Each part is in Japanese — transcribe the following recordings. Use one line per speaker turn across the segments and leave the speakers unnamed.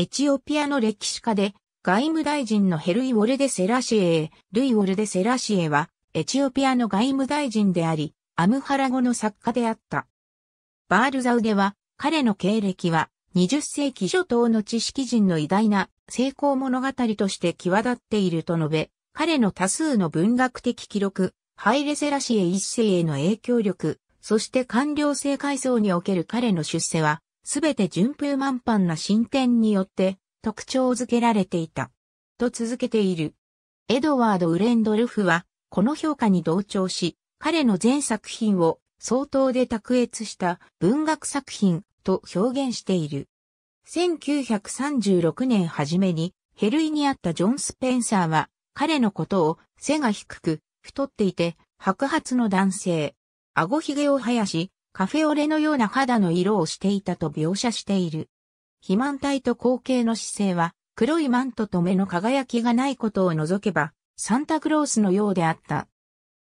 エチオピアの歴史家で、外務大臣のヘルイ・ウォルデ・セラシエルイ・ウォルデ・セラシエは、エチオピアの外務大臣であり、アムハラ語の作家であった。バールザウデは、彼の経歴は、20世紀初頭の知識人の偉大な成功物語として際立っていると述べ、彼の多数の文学的記録、ハイレセラシエ一世への影響力、そして官僚制階層における彼の出世は、すべて順風満帆な進展によって特徴づけられていた。と続けている。エドワード・ウレンドルフは、この評価に同調し、彼の全作品を相当で卓越した文学作品と表現している。1936年初めにヘルイにあったジョン・スペンサーは彼のことを背が低く太っていて白髪の男性、顎ひげを生やし、カフェオレのような肌の色をしていたと描写している。肥満体と後継の姿勢は黒いマントと目の輝きがないことを除けばサンタクロースのようであった。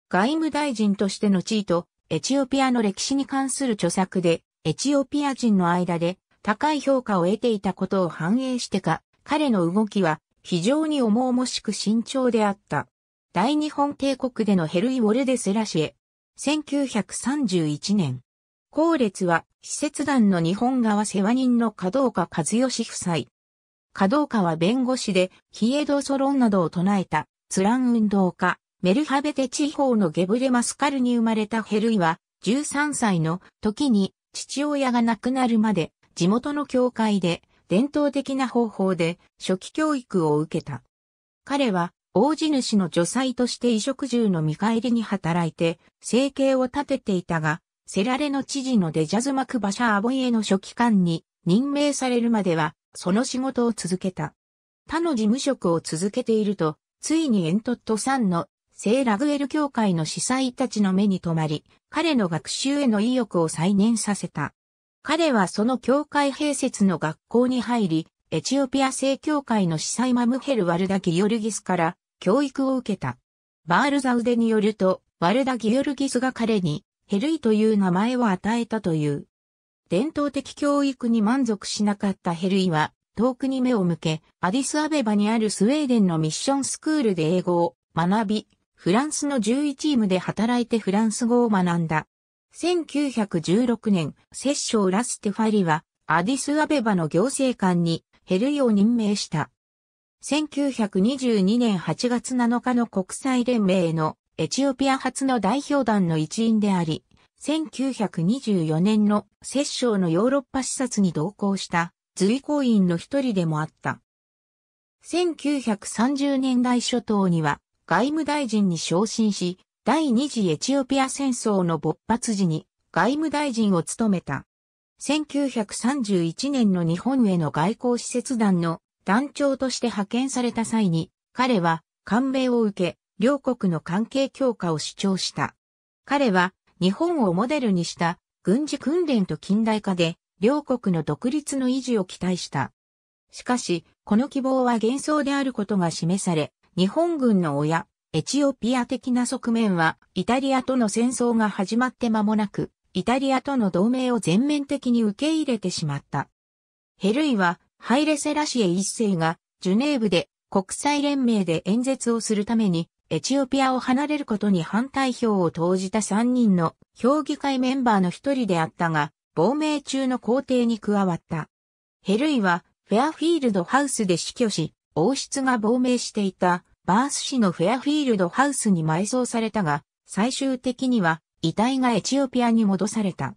外務大臣としての地位とエチオピアの歴史に関する著作でエチオピア人の間で高い評価を得ていたことを反映してか、彼の動きは非常に重々しく慎重であった。大日本帝国でのヘルイ・ウォルデ・セラシエ。1931年。後列は、施設団の日本側世話人の門岡和義夫妻。門岡は弁護士で、ヒエドソロンなどを唱えた、ツラン運動家、メルハベテ地方のゲブレマスカルに生まれたヘルイは、13歳の時に父親が亡くなるまで地元の教会で伝統的な方法で初期教育を受けた。彼は大地主の女妻として衣食住の見返りに働いて生計を立てていたが、セラレの知事のデジャズマクバシャーボイエの書記官に任命されるまではその仕事を続けた。他の事務職を続けていると、ついにエントットさんの聖ラグエル教会の司祭たちの目に留まり、彼の学習への意欲を再燃させた。彼はその教会併設の学校に入り、エチオピア正教会の司祭マムヘル・ワルダ・ギヨルギスから教育を受けた。バールザウデによると、ワルダ・ギヨルギスが彼にヘルイという名前を与えたという。伝統的教育に満足しなかったヘルイは遠くに目を向け、アディスアベバにあるスウェーデンのミッションスクールで英語を学び、フランスの獣医チームで働いてフランス語を学んだ。1916年、摂政ラステファリは、アディスアベバの行政官にヘルイを任命した。1922年8月7日の国際連盟のエチオピア初の代表団の一員であり、1924年の摂政のヨーロッパ視察に同行した随行員の一人でもあった。1930年代初頭には外務大臣に昇進し、第二次エチオピア戦争の勃発時に外務大臣を務めた。1931年の日本への外交使節団の団長として派遣された際に、彼は感銘を受け、両国の関係強化を主張した。彼は日本をモデルにした軍事訓練と近代化で両国の独立の維持を期待した。しかし、この希望は幻想であることが示され、日本軍の親、エチオピア的な側面は、イタリアとの戦争が始まって間もなく、イタリアとの同盟を全面的に受け入れてしまった。ヘルイは、ハイレセラシエ一世が、ジュネーブで国際連盟で演説をするために、エチオピアを離れることに反対票を投じた3人の評議会メンバーの一人であったが、亡命中の皇帝に加わった。ヘルイは、フェアフィールドハウスで死去し、王室が亡命していたバース市のフェアフィールドハウスに埋葬されたが、最終的には遺体がエチオピアに戻された。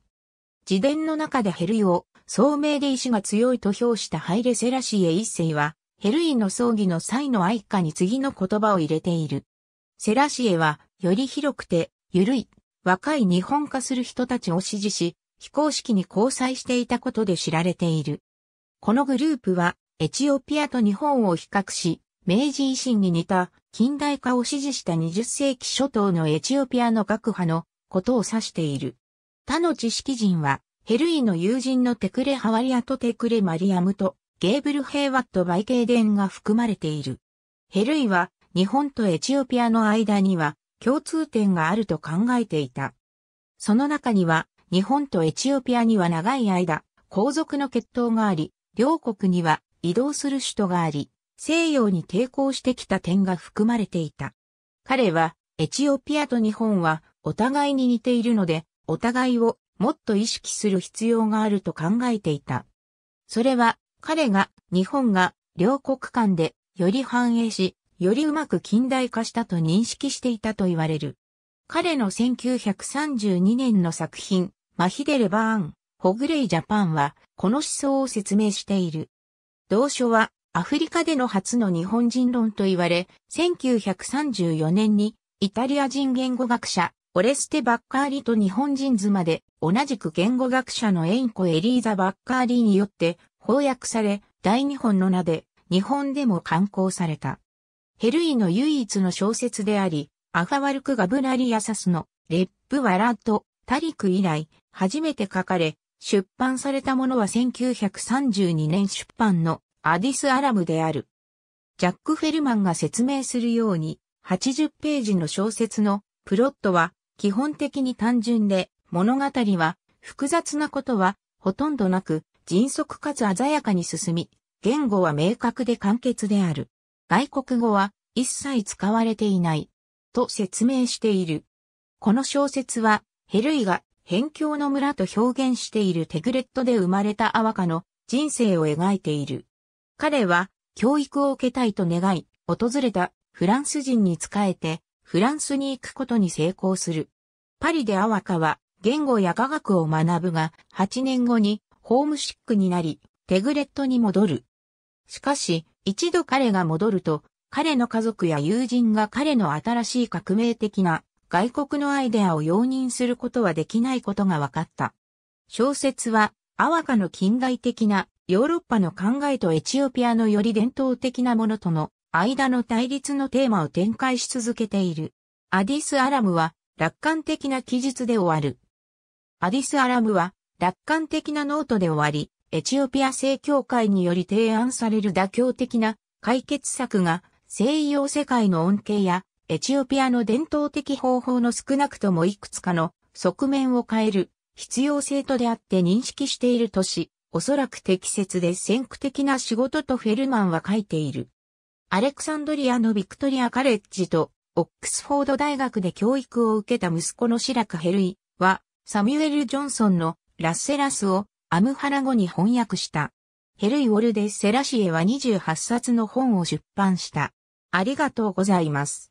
自伝の中でヘルイを、聡明で意志が強いと評したハイレセラシエ一世は、ヘルイの葬儀の際の愛歌に次の言葉を入れている。セラシエは、より広くて、ゆるい、若い日本化する人たちを支持し、非公式に交際していたことで知られている。このグループは、エチオピアと日本を比較し、明治維新に似た近代化を支持した20世紀初頭のエチオピアの学派のことを指している。他の知識人は、ヘルイの友人のテクレ・ハワリアとテクレ・マリアムとゲーブル・ヘイワット・バイケーデンが含まれている。ヘルイは日本とエチオピアの間には共通点があると考えていた。その中には日本とエチオピアには長い間皇族の血統があり、両国には移動する首都があり、西洋に抵抗してきた点が含まれていた。彼は、エチオピアと日本はお互いに似ているので、お互いをもっと意識する必要があると考えていた。それは、彼が、日本が、両国間で、より繁栄し、よりうまく近代化したと認識していたと言われる。彼の1932年の作品、マヒデルバーン、ホグレイジャパンは、この思想を説明している。同書は、アフリカでの初の日本人論と言われ、1934年にイタリア人言語学者、オレステ・バッカーリと日本人妻で、同じく言語学者のエンコ・エリーザ・バッカーリによって翻訳され、大日本の名で日本でも刊行された。ヘルイの唯一の小説であり、アファワルク・ガブラリアサスのレップ・ワラット・タリク以来、初めて書かれ、出版されたものは1932年出版のアディス・アラムである。ジャック・フェルマンが説明するように、80ページの小説のプロットは基本的に単純で、物語は複雑なことはほとんどなく、迅速かつ鮮やかに進み、言語は明確で簡潔である。外国語は一切使われていない。と説明している。この小説は、ヘルイが辺境の村と表現しているテグレットで生まれたアワカの人生を描いている。彼は教育を受けたいと願い、訪れたフランス人に仕えてフランスに行くことに成功する。パリでアワカは言語や科学を学ぶが、8年後にホームシックになり、テグレットに戻る。しかし、一度彼が戻ると、彼の家族や友人が彼の新しい革命的な外国のアイデアを容認することはできないことが分かった。小説は、アワカの近代的なヨーロッパの考えとエチオピアのより伝統的なものとの間の対立のテーマを展開し続けている。アディス・アラムは楽観的な記述で終わる。アディス・アラムは楽観的なノートで終わり、エチオピア正教会により提案される妥協的な解決策が西洋世界の恩恵やエチオピアの伝統的方法の少なくともいくつかの側面を変える必要性とであって認識しているとし、おそらく適切で先駆的な仕事とフェルマンは書いている。アレクサンドリアのビクトリアカレッジとオックスフォード大学で教育を受けた息子のシラク・ヘルイはサミュエル・ジョンソンのラッセラスをアムハラ語に翻訳した。ヘルイ・ウォルデ・セラシエは28冊の本を出版した。ありがとうございます。